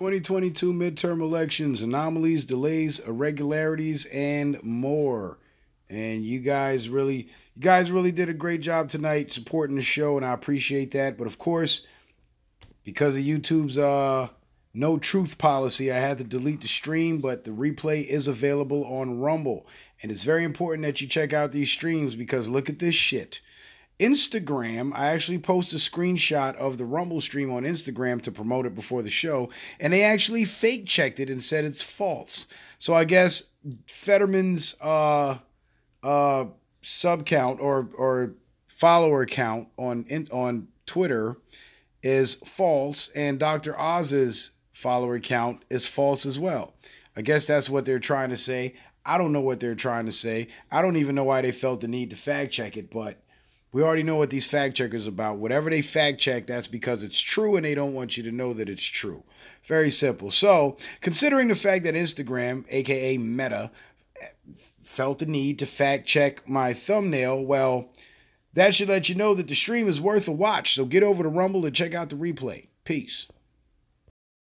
2022 midterm elections, anomalies, delays, irregularities, and more. And you guys really, you guys really did a great job tonight supporting the show, and I appreciate that. But of course, because of YouTube's uh no truth policy, I had to delete the stream, but the replay is available on Rumble. And it's very important that you check out these streams because look at this shit. Instagram, I actually posted a screenshot of the Rumble stream on Instagram to promote it before the show, and they actually fake checked it and said it's false. So I guess Fetterman's uh uh sub count or or follower count on on Twitter is false, and Dr. Oz's follower count is false as well. I guess that's what they're trying to say. I don't know what they're trying to say. I don't even know why they felt the need to fact check it, but we already know what these fact checkers about. Whatever they fact check, that's because it's true and they don't want you to know that it's true. Very simple. So, considering the fact that Instagram, aka Meta, felt the need to fact check my thumbnail, well, that should let you know that the stream is worth a watch. So get over to Rumble and check out the replay. Peace.